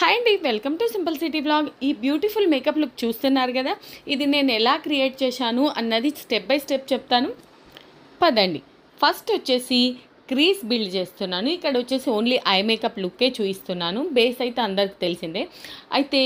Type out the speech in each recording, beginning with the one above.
Hi అండి welcome to simple city blog. ఈ beautiful makeup look చూస్తున్నారు కదా ఇది నేను ఎలా క్రియేట్ చేశాను అన్నది స్టెప్ బై స్టెప్ చెప్తాను. పదండి ఫస్ట్ వచ్చేసి క్రీస్ బిల్డ్ చేస్తున్నాను. ఇక్కడ వచ్చేసి ఓన్లీ ఐ మేకప్ లుక్కే చూపిస్తున్నాను. బేస్ అయితే అందరికి తెలిసిందే. అయితే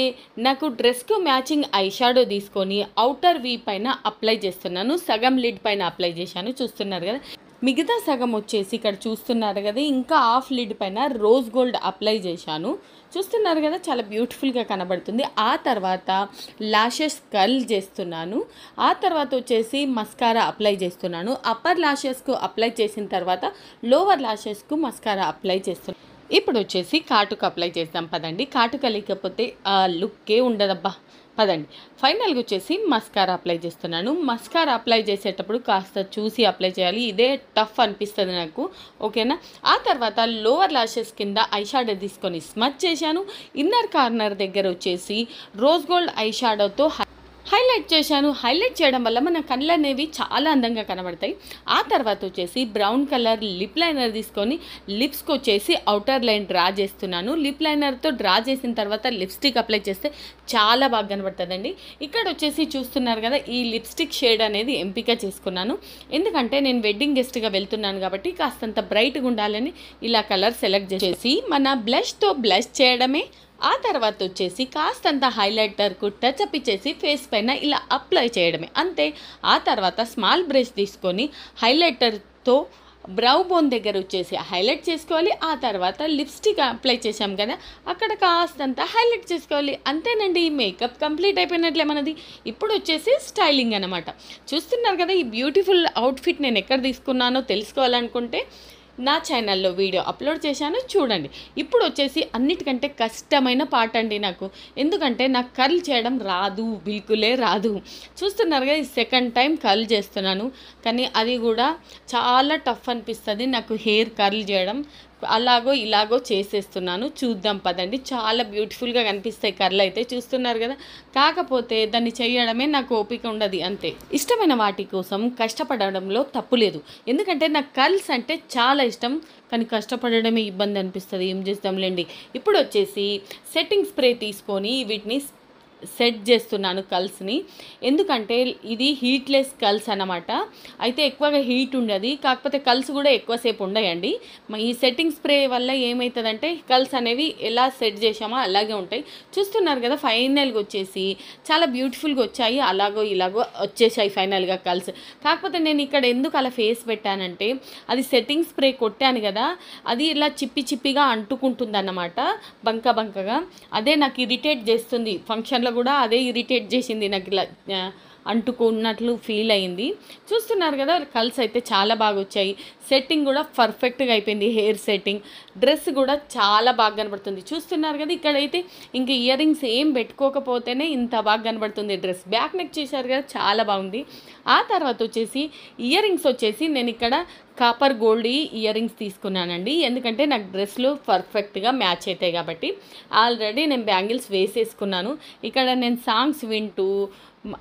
నాకు డ్రెస్కు మ్యాచింగ్ ఐ షాడో తీసుకొని అవుటర్ వీ పైన అప్లై చేస్తున్నాను. సగం లిడ్ పైన అప్లై చేశాను. చూస్తున్నారు కదా మిగతా సగం వచ్చేసి ఇక్కడ చూస్తున్నారు కదా ఇంకా హాఫ్ లిడ్ పైన రోజ్ గోల్డ్ అప్లై చేశాను. చూస్తున్నారు కదా చాలా బ్యూటిఫుల్గా కనబడుతుంది. ఆ తర్వాత లాషెస్ కర్ల్ చేస్తున్నాను. ఆ తర్వాత వచ్చేసి మస్కారా అప్లై చేస్తున్నాను. అప్పర్ లాషెస్కు అప్లై చేసిన తర్వాత లోవర్ లాషెస్కు మస్కారా అప్లై చేస్తున్నాను. ఇప్పుడు వచ్చేసి కాటుక అప్లై చేద్దాం పదండి. కాటుక లేకపోతే ఆ లుక్కే ఉండదబ్బా. పదండి. ఫైనల్గా వచ్చేసి మస్కారా అప్లై చేస్తున్నాను. మస్కారా అప్లై చేసేటప్పుడు కాస్త చూసి అప్లై చేయాలి. ఇదే టఫ్ అనిపిస్తుంది నాకు. ఓకేనా? ఆ తర్వాత లోవర్ లాషెస్ కింద ఐషాడో తీసుకొని స్మచ్ చేశాను. ఇన్నర్ కార్నర్ దగ్గర వచ్చేసి రోజ్ గోల్డ్ ఐషాడోతో హైలైట్ చేశాను. హైలైట్ చేయడం వల్ల మన కళ్ళు అనేవి చాలా అందంగా కనబడతాయి. ఆ తర్వాత వచ్చేసి బ్రౌన్ కలర్ లిప్ లైనర్ తీసుకొని లిప్స్కి వచ్చేసి అవుటర్ లైన్ డ్రా చేస్తున్నాను. లిప్ లైనర్తో డ్రా చేసిన తర్వాత లిప్స్టిక్ అప్లై చేస్తే చాలా బాగా కనబడుతుందండి. ఇక్కడ వచ్చేసి చూస్తున్నారు కదా ఈ లిప్స్టిక్ షేడ్ అనేది ఎంపిక చేసుకున్నాను. ఎందుకంటే నేను వెడ్డింగ్ గెస్ట్గా వెళ్తున్నాను కాబట్టి కాస్తంత బ్రైట్గా ఉండాలని ఇలా కలర్ సెలెక్ట్ చేసి మన బ్లష్తో బ్లష్ చేయడమే ఆ తర్వాత వచ్చేసి కాస్తంత హైలైటర్కు టచ్ అప్ ఇచ్చేసి ఫేస్ పైన ఇలా అప్లై చేయడమే. అంతే ఆ తర్వాత స్మాల్ బ్రష్ తీసుకొని హైలైటర్తో బ్రౌ బోన్ దగ్గర వచ్చేసి హైలైట్ చేసుకోవాలి. ఆ తర్వాత లిప్స్టిక్ అప్లై చేసాం కదా అక్కడ కాస్తంత హైలైట్ చేసుకోవాలి. అంతేనండి మేకప్ కంప్లీట్ అయిపోయినట్లే మనది. ఇప్పుడు వచ్చేసి స్టైలింగ్ అనమాట చూస్తున్నారు కదా ఈ బ్యూటిఫుల్ అవుట్ఫిట్ నేను ఎక్కడ తీసుకున్నానో తెలుసుకోవాలనుకుంటే నా ఛానల్లో వీడియో అప్లోడ్ చేశాను చూడండి. ఇప్పుడు వచ్చేసి అన్నిటికంటే కష్టమైన పాట అండి నాకు. ఎందుకంటే నాకు కర్ల్ చేయడం రాదు బిల్కులే రాదు. చూస్తున్నారుగా ఇది ఈ సెకండ్ టైం కర్ల్ చేస్తున్నాను. కానీ అది కూడా చాలా టఫ్ అనిపిస్తుంది నాకు హెయిర్ కర్ల్ చేయడం. అలాగో ఇలాగో చేసేస్తున్నాను. చూద్దాం పదండి. చాలా బ్యూటిఫుల్గా కనిపిస్తాయి కర్రలు అయితే చూస్తున్నారు కదా. కాకపోతే దాన్ని చేయడమే నాకు ఓపిక ఉండదు అంతే. ఇష్టమైన వాటి కోసం కష్టపడడంలో తప్పు లేదు. ఎందుకంటే నాకు కర్ల్స్ అంటే చాలా ఇష్టం. కానీ కష్టపడడమే ఇబ్బంది అనిపిస్తుంది. ఏం చేస్తాంలేండి ఇప్పుడు వచ్చేసి సెట్టింగ్ స్ప్రే తీసుకొని వీటిని సెట్ చేస్తున్నాను కల్స్ని ఎందుకంటే ఇది హీట్లెస్ కల్స్ అన్నమాట. అయితే ఎక్కువగా హీట్ ఉండదు. కాకపోతే కల్స్ కూడా ఎక్కువసేపు ఉండయండి. ఈ సెట్టింగ్ స్ప్రే వల్ల ఏమవుతుందంటే కల్స్ అనేవి ఎలా సెట్ చేసామో అలాగే ఉంటాయి. చూస్తున్నారు కదా ఫైనల్గా వచ్చేసి చాలా బ్యూటిఫుల్గా వచ్చాయి. అలాగో ఇలాగో వచ్చేసాయి ఫైనల్గా కల్స్ కాకపోతే నేను ఇక్కడ ఎందుకు అలా ఫేస్ పెట్టానంటే అది సెట్టింగ్ స్ప్రే కొట్టాను కదా అది ఇలా చిప్పి చిప్పిగా అంటుకుంటుంది అన్నమాట బంక బంకగా. అదే నాకు ఇరిటేట్ చేస్తుంది ఫంక్షన్లో కూడా అదే ఇరిటేట్ చేసింది నాకు ఇలా అంటుకున్నట్లు ఫీల్ అయింది. చూస్తున్నారు కదా కల్స్ అయితే చాలా బాగా వచ్చాయి. సెట్టింగ్ కూడా పర్ఫెక్ట్గా అయిపోయింది హెయిర్ సెట్టింగ్ డ్రెస్ కూడా చాలా బాగా కనబడుతుంది. చూస్తున్నారు కదా ఇక్కడైతే ఇంక ఇయర్ రింగ్స్ ఏం పెట్టుకోకపోతేనే ఇంత బాగా కనబడుతుంది డ్రెస్ బ్యాక్ నెక్ చేశారు కదా చాలా బాగుంది. ఆ తర్వాత వచ్చేసి ఇయర్ రింగ్స్ వచ్చేసి నేను ఇక్కడ కాపర్ గోల్డ్ ఇయర్ రింగ్స్ తీసుకున్నానండి. ఎందుకంటే నాకు డ్రెస్లు పర్ఫెక్ట్గా మ్యాచ్ అవుతాయి కాబట్టి. ఆల్రెడీ నేను బ్యాంగిల్స్ వేసేసుకున్నాను. ఇక్కడ నేను సాంగ్స్ వింటూ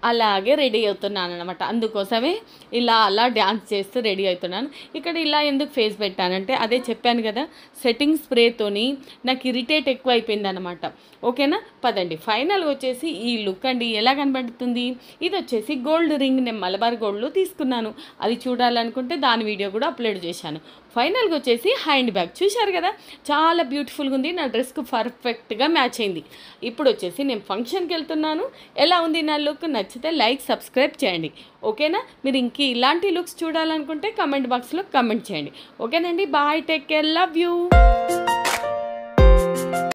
అలాగే రెడీ అవుతున్నాను అనమాట అందుకోసమే ఇలా అలా డ్యాన్స్ చేస్తూ రెడీ అవుతున్నాను. ఇక్కడ ఇలా ఎందుకు ఫేస్ పెట్టానంటే అదే చెప్పాను కదా సెట్టింగ్ స్ప్రేతోని నాకు ఇరిటేట్ ఎక్కువ అయిపోయింది అనమాట ఓకేనా? పదండి. ఫైనల్గా వచ్చేసి ఈ లుక్ అండి. ఎలా కనబడుతుంది? ఇది వచ్చేసి గోల్డ్ రింగ్ నేను మలబార్ గోల్డ్లో తీసుకున్నాను. అది చూడాలనుకుంటే దాని వీడియో కూడా అప్లోడ్ చేశాను. ఫైనల్గా వచ్చేసి హ్యాండ్ బ్యాగ్ చూశారు కదా? చాలా బ్యూటిఫుల్గా ఉంది నా డ్రెస్కు పర్ఫెక్ట్గా మ్యాచ్ అయింది. ఇప్పుడు వచ్చేసి నేను ఫంక్షన్కి వెళ్తున్నాను ఎలా ఉంది నా లుక్? నచ్చితే లైక్ సబ్స్క్రైబ్ చేయండి. ఓకేనా? మీరు ఇంక ఇలాంటి లుక్స్ చూడాలనుకుంటే కమెంట్ బాక్స్లో కమెంట్ చేయండి. ఓకేనండి? Bye take care. Love you.